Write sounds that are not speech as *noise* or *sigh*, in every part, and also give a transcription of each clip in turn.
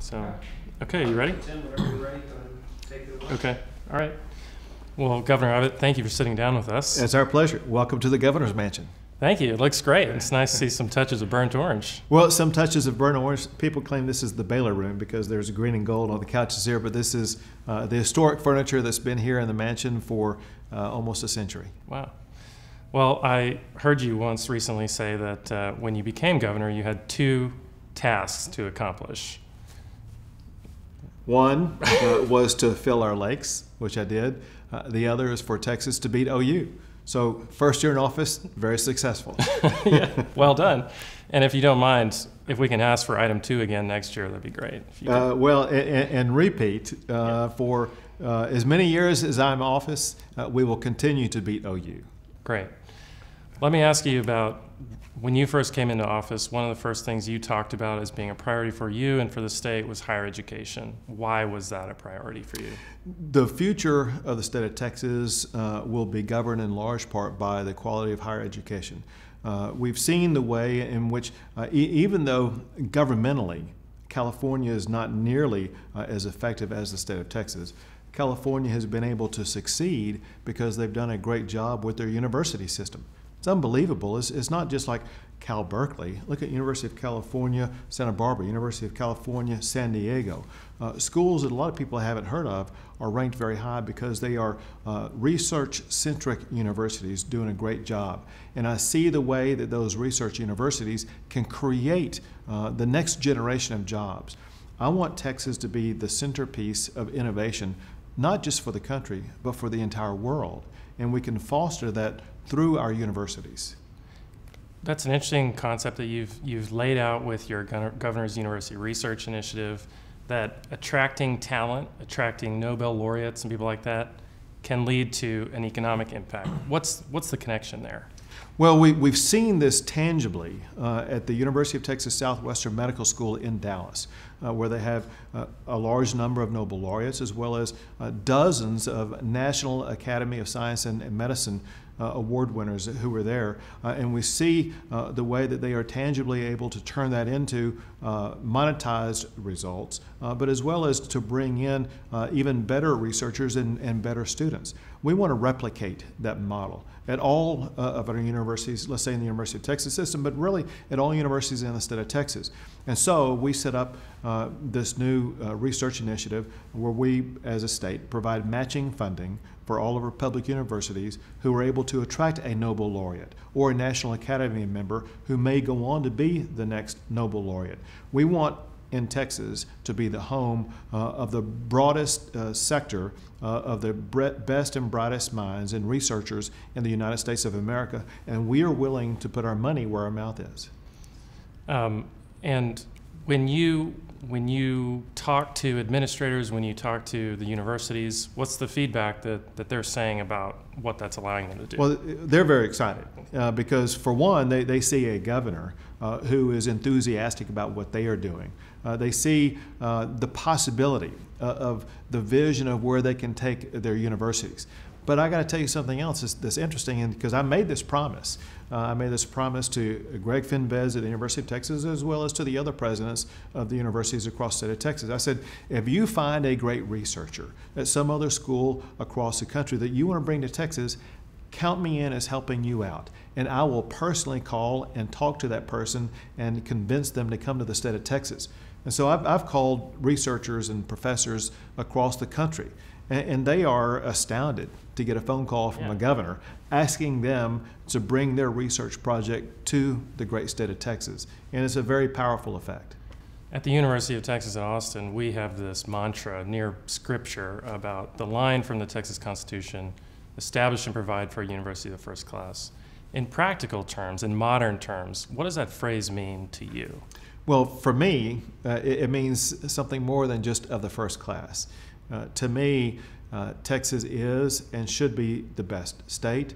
So, okay, you ready? Tim, whenever you're ready, go ahead and take it away. Okay, all right. Well, Governor Abbott, thank you for sitting down with us. It's our pleasure. Welcome to the governor's mansion. Thank you. It looks great. It's nice to see some touches of burnt orange. Well, some touches of burnt orange. People claim this is the Baylor room because there's green and gold on the couches here, but this is uh, the historic furniture that's been here in the mansion for uh, almost a century. Wow. Well, I heard you once recently say that uh, when you became governor, you had two tasks to accomplish. One uh, was to fill our lakes, which I did. Uh, the other is for Texas to beat OU. So, first year in office, very successful. *laughs* yeah, well done. And if you don't mind, if we can ask for item two again next year, that'd be great. Uh, well, and, and repeat uh, for uh, as many years as I'm in office, uh, we will continue to beat OU. Great. Let me ask you about when you first came into office, one of the first things you talked about as being a priority for you and for the state was higher education. Why was that a priority for you? The future of the state of Texas uh, will be governed in large part by the quality of higher education. Uh, we've seen the way in which, uh, e- even though governmentally California is not nearly uh, as effective as the state of Texas, California has been able to succeed because they've done a great job with their university system. It's unbelievable. It's, it's not just like Cal Berkeley. Look at University of California, Santa Barbara, University of California, San Diego. Uh, schools that a lot of people haven't heard of are ranked very high because they are uh, research-centric universities doing a great job. And I see the way that those research universities can create uh, the next generation of jobs. I want Texas to be the centerpiece of innovation, not just for the country, but for the entire world. And we can foster that through our universities. That's an interesting concept that you've you've laid out with your governor's university research initiative. That attracting talent, attracting Nobel laureates and people like that, can lead to an economic impact. What's what's the connection there? Well, we, we've seen this tangibly uh, at the University of Texas Southwestern Medical School in Dallas, uh, where they have uh, a large number of Nobel laureates as well as uh, dozens of National Academy of Science and, and Medicine award winners who were there. Uh, and we see uh, the way that they are tangibly able to turn that into uh, monetized results, uh, but as well as to bring in uh, even better researchers and, and better students. We want to replicate that model at all uh, of our universities, let's say in the University of Texas system, but really at all universities in the state of Texas. And so we set up uh, this new uh, research initiative where we, as a state, provide matching funding for all of our public universities who are able to attract a Nobel laureate or a National Academy member who may go on to be the next Nobel laureate. We want in Texas to be the home uh, of the broadest uh, sector uh, of the best and brightest minds and researchers in the United States of America, and we are willing to put our money where our mouth is. Um, and when you when you talk to administrators, when you talk to the universities, what's the feedback that, that they're saying about what that's allowing them to do? Well, they're very excited uh, because, for one, they, they see a governor uh, who is enthusiastic about what they are doing. Uh, they see uh, the possibility uh, of the vision of where they can take their universities. But I got to tell you something else that's, that's interesting, and because I made this promise. Uh, I made this promise to Greg Fenves at the University of Texas, as well as to the other presidents of the universities across the state of Texas. I said, if you find a great researcher at some other school across the country that you want to bring to Texas, count me in as helping you out. And I will personally call and talk to that person and convince them to come to the state of Texas. And so I've, I've called researchers and professors across the country, and, and they are astounded to get a phone call from Yeah. a governor asking them to bring their research project to the great state of Texas. And it's a very powerful effect. At the University of Texas at Austin, we have this mantra near scripture about the line from the Texas Constitution establish and provide for a university of the first class. In practical terms, in modern terms, what does that phrase mean to you? Well, for me, uh, it, it means something more than just of the first class. Uh, to me, uh, Texas is and should be the best state.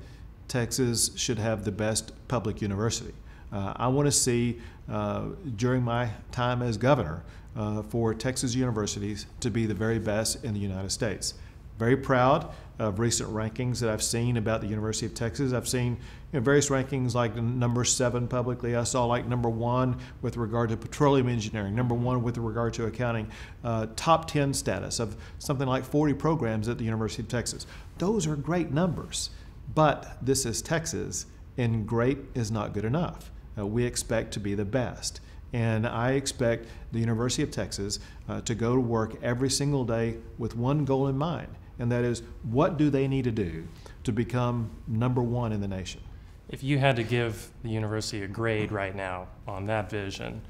Texas should have the best public university. Uh, I want to see uh, during my time as governor uh, for Texas universities to be the very best in the United States. Very proud of recent rankings that I've seen about the University of Texas. I've seen you know, various rankings like number seven publicly. I saw like number one with regard to petroleum engineering, number one with regard to accounting, uh, top 10 status of something like 40 programs at the University of Texas. Those are great numbers, but this is Texas, and great is not good enough. Uh, we expect to be the best. And I expect the University of Texas uh, to go to work every single day with one goal in mind, and that is what do they need to do to become number one in the nation? If you had to give the university a grade right now on that vision,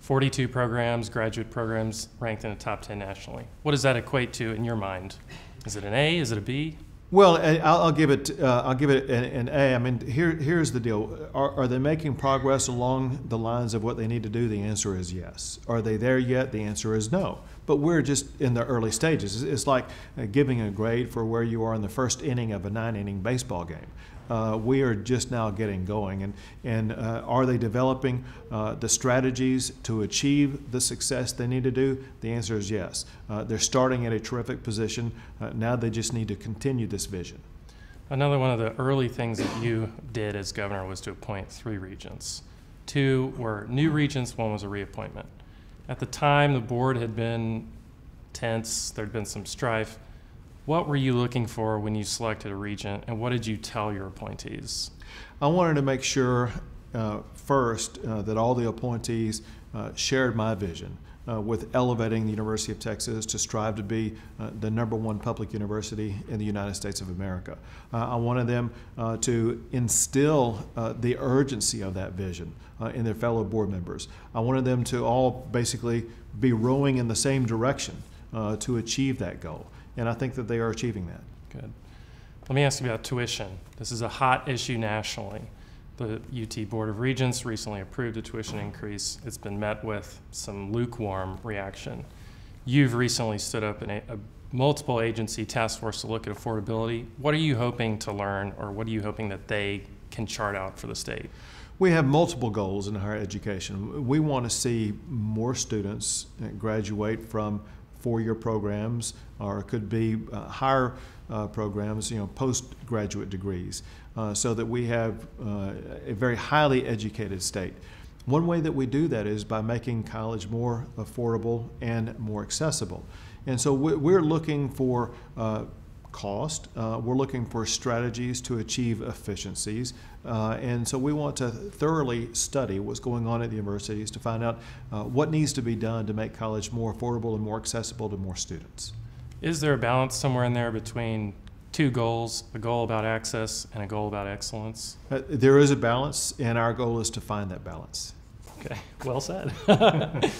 42 programs, graduate programs ranked in the top 10 nationally, what does that equate to in your mind? Is it an A? Is it a B? Well, I'll, I'll give it. Uh, I'll give it an, an, A. I mean, here, here's the deal: are, are, they making progress along the lines of what they need to do? The answer is yes. Are they there yet? The answer is no. But we're just in the early stages. It's like uh, giving a grade for where you are in the first inning of a nine-inning baseball game. Uh, we are just now getting going. And, and uh, are they developing uh, the strategies to achieve the success they need to do? The answer is yes. Uh, they're starting at a terrific position. Uh, now they just need to continue this vision. Another one of the early things that you did as governor was to appoint three regents. Two were new regents, one was a reappointment. At the time, the board had been tense, there'd been some strife. What were you looking for when you selected a regent, and what did you tell your appointees? I wanted to make sure uh, first uh, that all the appointees uh, shared my vision uh, with elevating the University of Texas to strive to be uh, the number one public university in the United States of America. Uh, I wanted them to instill the urgency of that vision in their fellow board members. I wanted them to all basically be rowing in the same direction to achieve that goal and I think that they are achieving that. Good. Let me ask you about tuition. This is a hot issue nationally. The UT Board of Regents recently approved a tuition increase. It's been met with some lukewarm reaction. You've recently stood up in a, a multiple agency task force to look at affordability. What are you hoping to learn, or what are you hoping that they can chart out for the state? We have multiple goals in higher education. We want to see more students graduate from four-year programs, or it could be uh, higher uh, programs, you know, postgraduate degrees, uh, so that we have uh, a very highly educated state. One way that we do that is by making college more affordable and more accessible. And so we're looking for uh, cost. Uh, we're looking for strategies to achieve efficiencies. Uh, and so we want to thoroughly study what's going on at the universities to find out uh, what needs to be done to make college more affordable and more accessible to more students. Is there a balance somewhere in there between two goals, a goal about access and a goal about excellence? Uh, there is a balance, and our goal is to find that balance. Okay, well said. *laughs*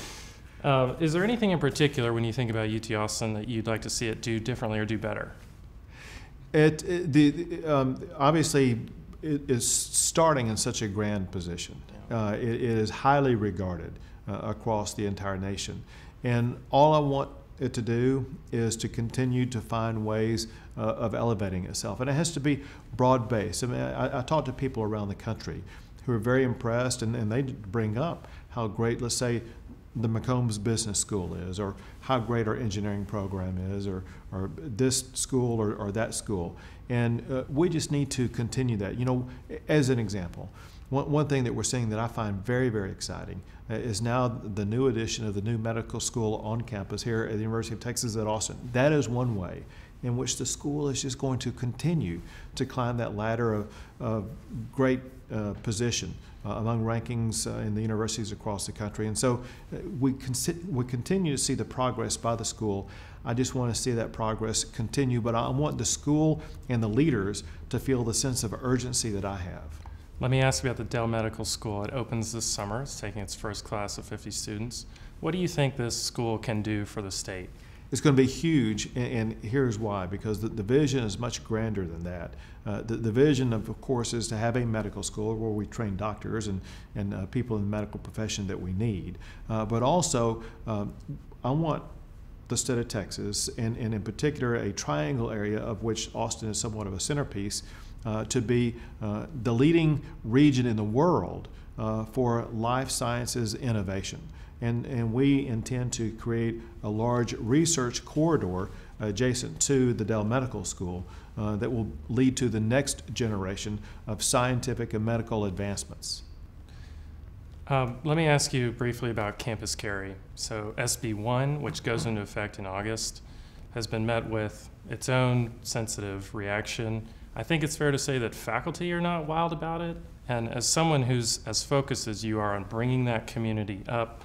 Uh, is there anything in particular when you think about UT Austin that you'd like to see it do differently or do better? It, it the, um, obviously it is starting in such a grand position. Uh, it, it is highly regarded uh, across the entire nation, and all I want it to do is to continue to find ways uh, of elevating itself, and it has to be broad based. I mean, I, I talk to people around the country who are very impressed, and, and they bring up how great, let's say, the McCombs Business School is, or how great our engineering program is, or, or this school or, or that school. And uh, we just need to continue that. You know, as an example, one, one thing that we're seeing that I find very, very exciting uh, is now the new addition of the new medical school on campus here at the University of Texas at Austin. That is one way in which the school is just going to continue to climb that ladder of, of great uh, position uh, among rankings uh, in the universities across the country. And so uh, we, we continue to see the progress by the school. I just want to see that progress continue, but I want the school and the leaders to feel the sense of urgency that I have. Let me ask about the Dell Medical School. It opens this summer. It's taking its first class of 50 students. What do you think this school can do for the state? It's going to be huge, and, and here's why because the, the, vision is much grander than that. Uh, the, the, vision, of, of, course, is to have a medical school where we train doctors and, and uh, people in the medical profession that we need. Uh, but also, um, I want the state of Texas, and, and in particular a triangle area of which Austin is somewhat of a centerpiece, uh, to be uh, the leading region in the world uh, for life sciences innovation and, and we intend to create a large research corridor adjacent to the Dell Medical School uh, that will lead to the next generation of scientific and medical advancements. Um, let me ask you briefly about campus carry. So SB 1, which goes into effect in August, has been met with its own sensitive reaction. I think it's fair to say that faculty are not wild about it. And as someone who's as focused as you are on bringing that community up,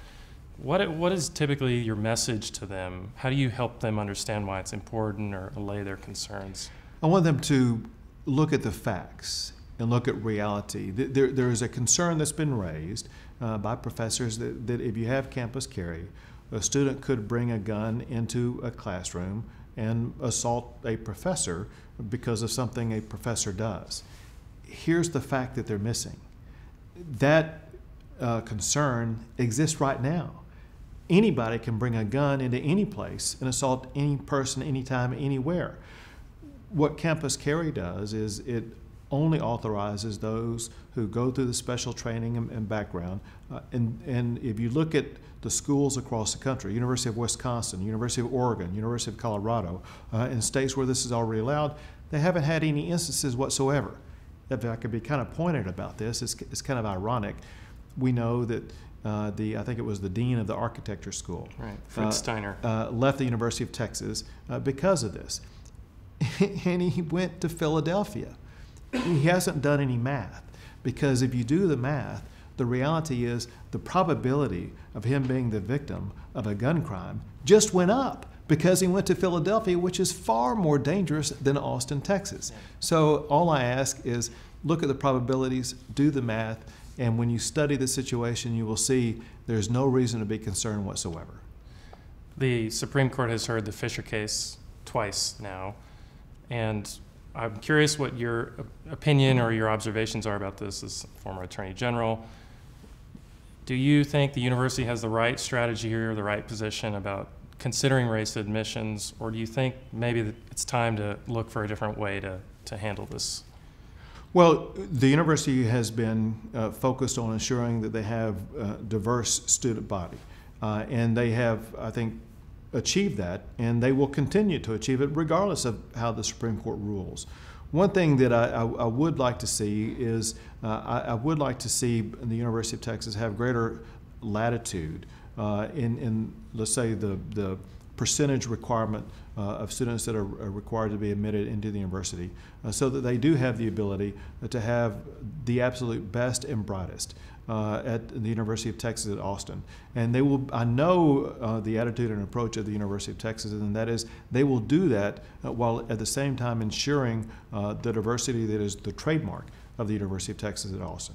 what, what is typically your message to them? How do you help them understand why it's important or allay their concerns? I want them to look at the facts and look at reality. There, there is a concern that's been raised uh, by professors that, that if you have campus carry, a student could bring a gun into a classroom and assault a professor because of something a professor does. Here's the fact that they're missing that uh, concern exists right now. Anybody can bring a gun into any place and assault any person, anytime, anywhere. What campus carry does is it only authorizes those who go through the special training and, and background. Uh, and, and if you look at the schools across the country, University of Wisconsin, University of Oregon, University of Colorado, uh, in states where this is already allowed, they haven't had any instances whatsoever. If I could be kind of pointed about this, it's, it's kind of ironic. We know that uh, the I think it was the dean of the architecture school, right, Fritz uh, Steiner, uh, left the University of Texas uh, because of this, *laughs* and he went to Philadelphia. He hasn't done any math because if you do the math, the reality is the probability of him being the victim of a gun crime just went up because he went to Philadelphia, which is far more dangerous than Austin, Texas. So all I ask is look at the probabilities, do the math, and when you study the situation, you will see there's no reason to be concerned whatsoever. The Supreme Court has heard the Fisher case twice now, and I'm curious what your opinion or your observations are about this as former Attorney General. Do you think the university has the right strategy here, the right position about considering race admissions, or do you think maybe it's time to look for a different way to, to handle this? Well, the university has been uh, focused on ensuring that they have a diverse student body. Uh, and they have, I think, achieved that, and they will continue to achieve it regardless of how the Supreme Court rules. One thing that I, I, I would like to see is uh, I, I, would like to see the University of Texas have greater latitude uh, in, in, let's say, the, the percentage requirement uh, of students that are, are, required to be admitted into the university uh, so that they do have the ability to have the absolute best and brightest uh, at the University of Texas at Austin. And they will, I know uh, the attitude and approach of the University of Texas, and that is they will do that uh, while at the same time ensuring uh, the diversity that is the trademark of the University of Texas at Austin.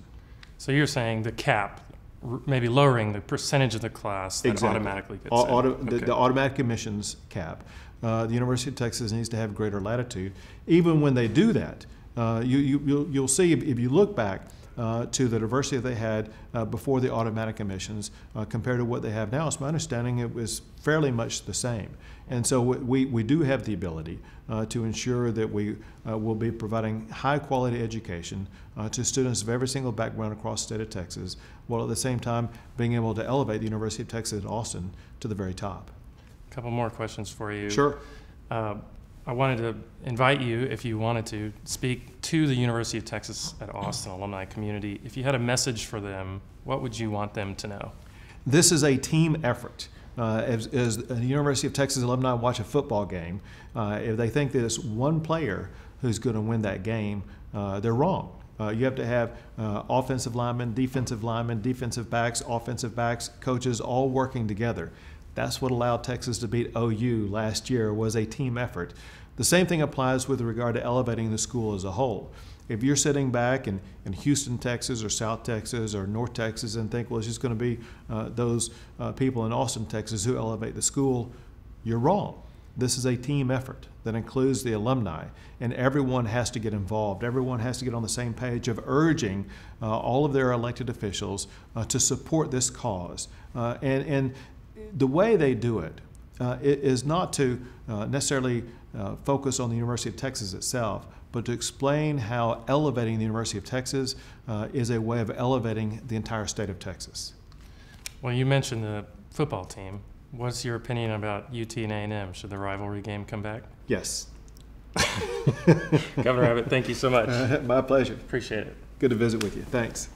So you're saying the cap, maybe lowering the percentage of the class that exactly. automatically gets Auto, okay. the, the, automatic admissions cap. Uh, the University of Texas needs to have greater latitude. Even when they do that, uh, you, you, you'll, you'll see if, if you look back, to the diversity they had uh, before the automatic admissions uh, compared to what they have now. It's my understanding it was fairly much the same. And so we, we do have the ability uh, to ensure that we uh, will be providing high quality education uh, to students of every single background across the state of Texas, while at the same time being able to elevate the University of Texas at Austin to the very top. A couple more questions for you. Sure. I wanted to invite you, if you wanted to, speak to the University of Texas at Austin alumni community. If you had a message for them, what would you want them to know? This is a team effort. Uh, as, as the University of Texas alumni watch a football game, uh, if they think that it's one player who's going to win that game, uh, they're wrong. Uh, you have to have uh, offensive linemen, defensive linemen, defensive backs, offensive backs, coaches all working together. That's what allowed Texas to beat OU last year was a team effort. The same thing applies with regard to elevating the school as a whole. If you're sitting back in, in Houston, Texas, or South Texas, or North Texas, and think, well, it's just going to be uh, those uh, people in Austin, Texas who elevate the school, you're wrong. This is a team effort that includes the alumni, and everyone has to get involved. Everyone has to get on the same page of urging uh, all of their elected officials uh, to support this cause. Uh, and, and the way they do it uh, is not to uh, necessarily uh, focus on the University of Texas itself, but to explain how elevating the University of Texas uh, is a way of elevating the entire state of Texas. Well, you mentioned the football team, What's your opinion about UT and A&M? Should the rivalry game come back? Yes. *laughs* Governor Abbott, thank you so much. *laughs* My pleasure. Appreciate it. Good to visit with you. Thanks.